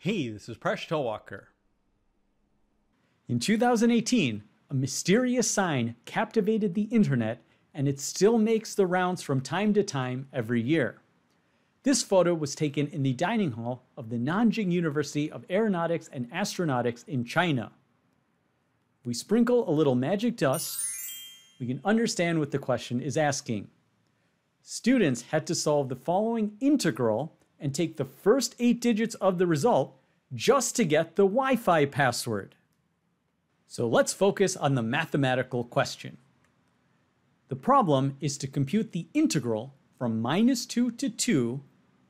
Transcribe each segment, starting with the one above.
Hey, this is Presh Talwalkar. In 2018, a mysterious sign captivated the internet and it still makes the rounds from time to time every year. This photo was taken in the dining hall of the Nanjing University of Aeronautics and Astronautics in China. We sprinkle a little magic dust, we can understand what the question is asking. Students had to solve the following integral and take the first eight digits of the result just to get the Wi Fi password. So let's focus on the mathematical question. The problem is to compute the integral from minus 2 to 2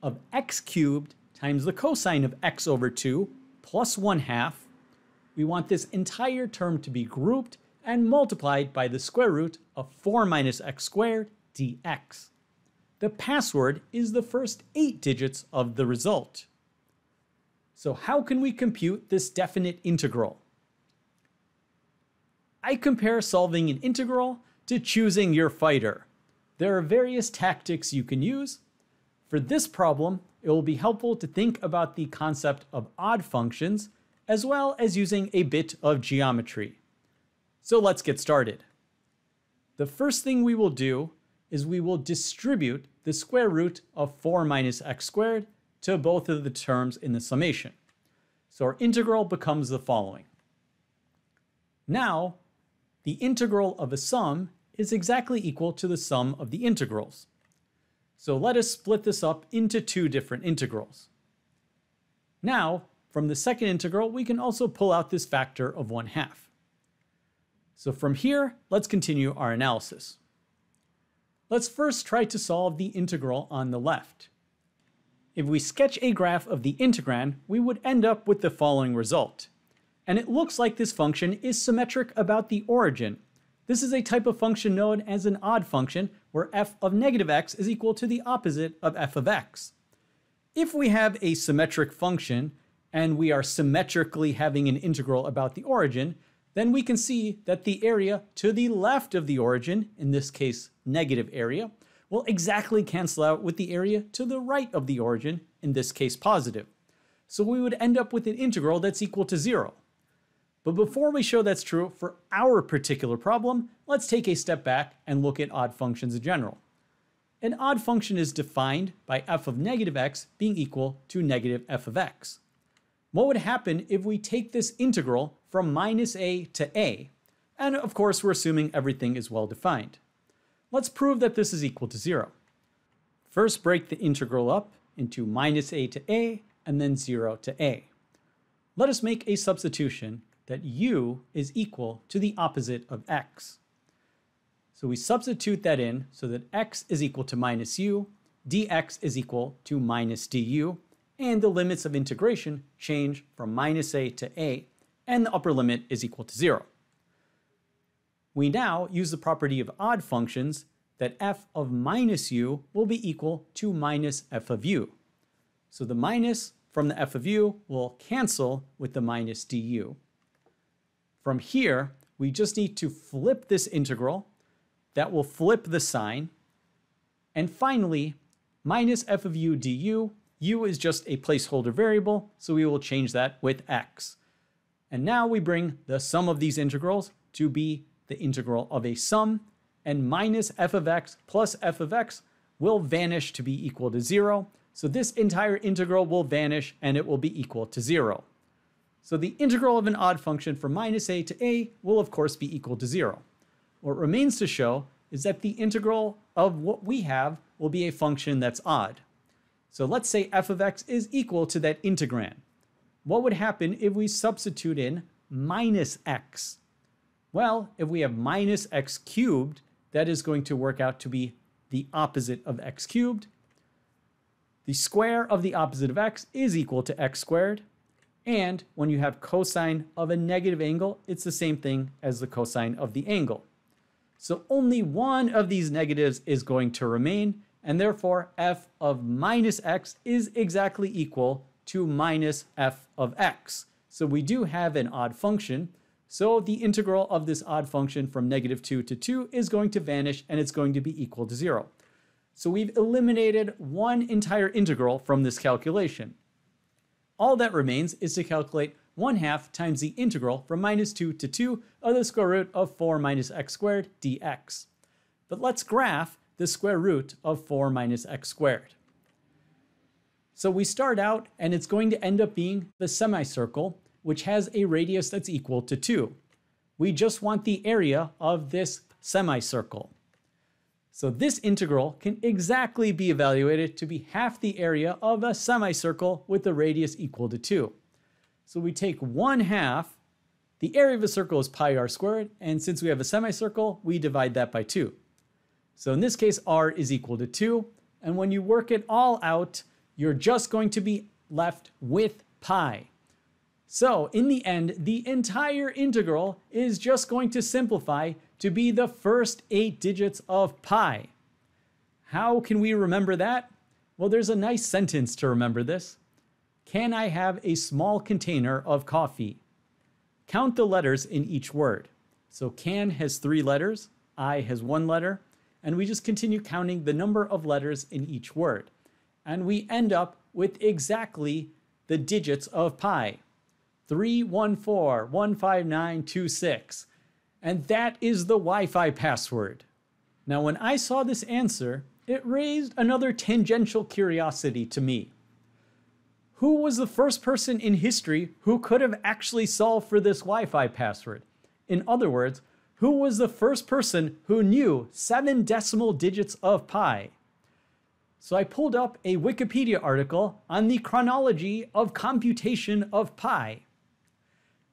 of x cubed times the cosine of x over 2 plus 1 half. We want this entire term to be grouped and multiplied by the square root of 4 minus x squared dx. The password is the first eight digits of the result. So how can we compute this definite integral? I compare solving an integral to choosing your fighter. There are various tactics you can use. For this problem, it will be helpful to think about the concept of odd functions as well as using a bit of geometry. So let's get started. The first thing we will do is we will distribute the square root of 4 minus x squared to both of the terms in the summation. So our integral becomes the following. Now, the integral of a sum is exactly equal to the sum of the integrals. So let us split this up into two different integrals. Now, from the second integral, we can also pull out this factor of 1 half. So from here, let's continue our analysis. Let's first try to solve the integral on the left. If we sketch a graph of the integrand, we would end up with the following result. And it looks like this function is symmetric about the origin. This is a type of function known as an odd function, where f of negative x is equal to the opposite of f of x. If we have a symmetric function, and we are symmetrically having an integral about the origin, then we can see that the area to the left of the origin, in this case negative area, will exactly cancel out with the area to the right of the origin, in this case positive. So we would end up with an integral that's equal to zero. But before we show that's true for our particular problem, let's take a step back and look at odd functions in general. An odd function is defined by f of negative x being equal to negative f of x. What would happen if we take this integral from minus a to a. And of course, we're assuming everything is well defined. Let's prove that this is equal to zero. First, break the integral up into minus a to a and then zero to a. Let us make a substitution that u is equal to the opposite of x. So we substitute that in so that x is equal to minus u, dx is equal to minus du, and the limits of integration change from minus a to a and the upper limit is equal to zero. We now use the property of odd functions that f of minus u will be equal to minus f of u. So the minus from the f of u will cancel with the minus du. From here, we just need to flip this integral. That will flip the sign. And finally, minus f of u du, u is just a placeholder variable, so we will change that with x. And now we bring the sum of these integrals to be the integral of a sum, and minus f of x plus f of x will vanish to be equal to zero. So this entire integral will vanish and it will be equal to zero. So the integral of an odd function from minus a to a will of course be equal to zero. What remains to show is that the integral of what we have will be a function that's odd. So let's say f of x is equal to that integrand what would happen if we substitute in minus x? Well, if we have minus x cubed, that is going to work out to be the opposite of x cubed. The square of the opposite of x is equal to x squared. And when you have cosine of a negative angle, it's the same thing as the cosine of the angle. So only one of these negatives is going to remain, and therefore f of minus x is exactly equal to minus f of x. So we do have an odd function. So the integral of this odd function from negative 2 to 2 is going to vanish and it's going to be equal to 0. So we've eliminated one entire integral from this calculation. all that remains is to calculate 1 half times the integral from minus 2 to 2 of the square root of 4 minus x squared dx. But let's graph the square root of 4 minus x squared. So we start out, and it's going to end up being the semicircle, which has a radius that's equal to 2. We just want the area of this semicircle. So this integral can exactly be evaluated to be half the area of a semicircle with a radius equal to 2. So we take 1 half, the area of a circle is pi r squared, and since we have a semicircle, we divide that by 2. So in this case, r is equal to 2, and when you work it all out, you're just going to be left with pi. So in the end, the entire integral is just going to simplify to be the first eight digits of pi. How can we remember that? Well, there's a nice sentence to remember this. Can I have a small container of coffee? Count the letters in each word. So can has three letters, I has one letter, and we just continue counting the number of letters in each word and we end up with exactly the digits of pi 314 And that is the Wi Fi password. Now, when I saw this answer, it raised another tangential curiosity to me. Who was the first person in history who could have actually solved for this Wi Fi password? In other words, who was the first person who knew seven decimal digits of pi? So I pulled up a Wikipedia article on the chronology of computation of pi.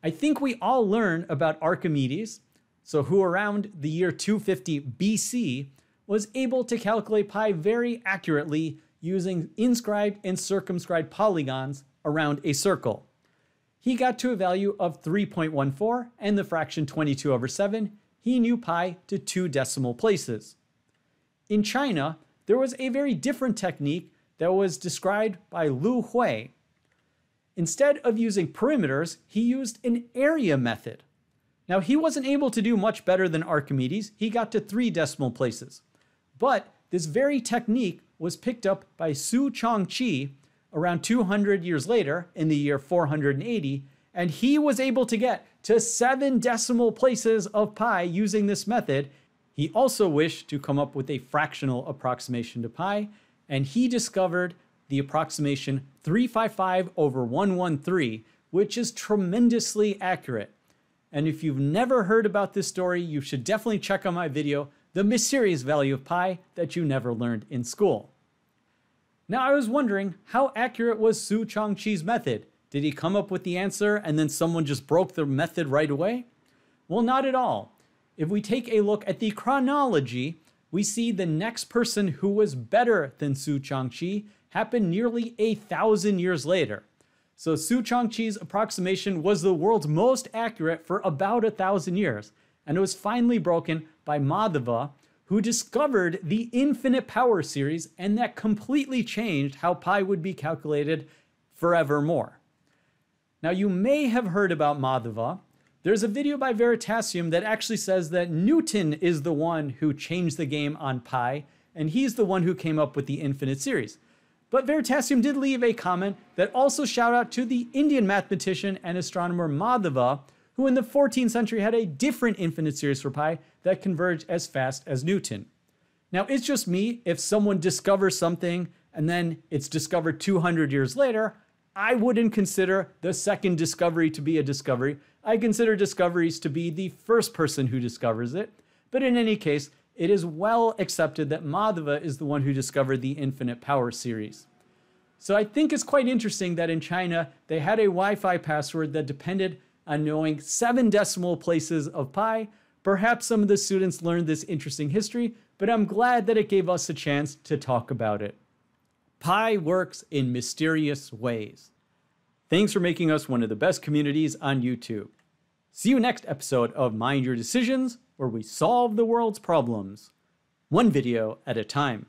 I think we all learn about Archimedes, so who around the year 250 BC was able to calculate pi very accurately using inscribed and circumscribed polygons around a circle. He got to a value of 3.14 and the fraction 22 over 7. He knew pi to two decimal places. In China, there was a very different technique that was described by Liu Hui. Instead of using perimeters, he used an area method. Now, he wasn't able to do much better than Archimedes, he got to three decimal places. But this very technique was picked up by Zu Chongzhi around 200 years later in the year 480, and he was able to get to seven decimal places of pi using this method, he also wished to come up with a fractional approximation to pi, and he discovered the approximation 355 over 113, which is tremendously accurate. And if you've never heard about this story, you should definitely check out my video, The Mysterious Value of Pi That You Never Learned in School. Now, I was wondering, how accurate was Zu Chongzhi's method? Did he come up with the answer and then someone just broke the method right away? Well, not at all if we take a look at the chronology, we see the next person who was better than Zu Chongzhi happened nearly a thousand years later. So Zu Chongzhi's approximation was the world's most accurate for about a thousand years, and it was finally broken by Madhava, who discovered the infinite power series, and that completely changed how pi would be calculated forevermore. Now, you may have heard about Madhava there's a video by Veritasium that actually says that Newton is the one who changed the game on pi, and he's the one who came up with the infinite series. But Veritasium did leave a comment that also shout out to the Indian mathematician and astronomer Madhava, who in the 14th century had a different infinite series for pi that converged as fast as Newton. Now, it's just me. If someone discovers something and then it's discovered 200 years later, I wouldn't consider the second discovery to be a discovery I consider discoveries to be the first person who discovers it, but in any case, it is well accepted that Madhava is the one who discovered the infinite power series. So I think it's quite interesting that in China, they had a Wi Fi password that depended on knowing seven decimal places of pi. Perhaps some of the students learned this interesting history, but I'm glad that it gave us a chance to talk about it. Pi works in mysterious ways. Thanks for making us one of the best communities on YouTube. See you next episode of Mind Your Decisions, where we solve the world's problems, one video at a time.